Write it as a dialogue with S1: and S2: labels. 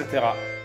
S1: etc.